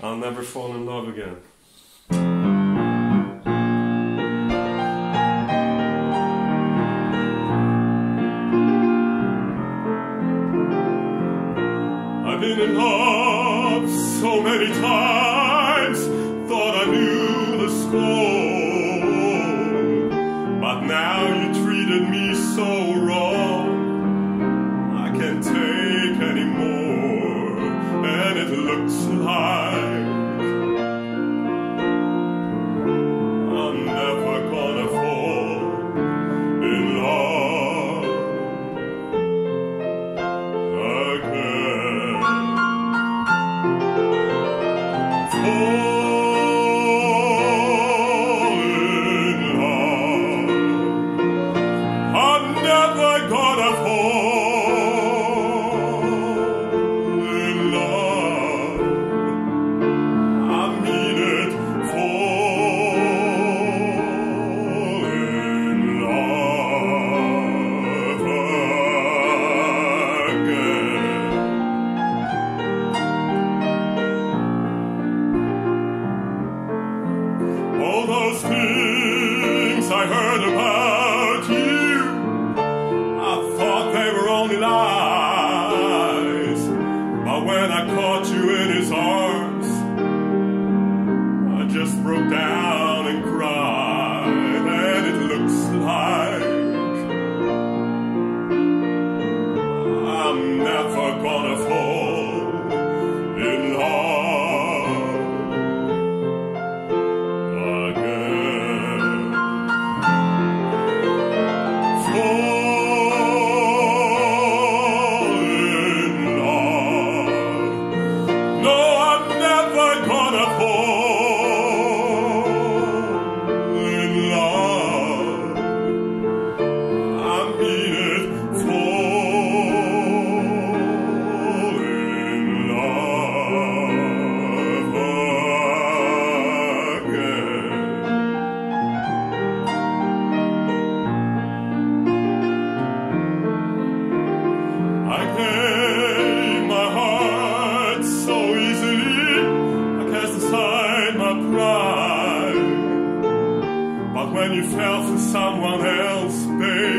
I'll never fall in love again. I've been in love so many times, thought I knew the score. I heard about you, I thought they were only lies. But when I caught you in his arms, I just broke down and cried, pride. But when you fell for someone else, baby,